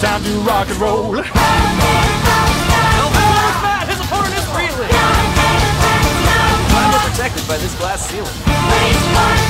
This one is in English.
time to rock and roll. I'm protected by this glass ceiling.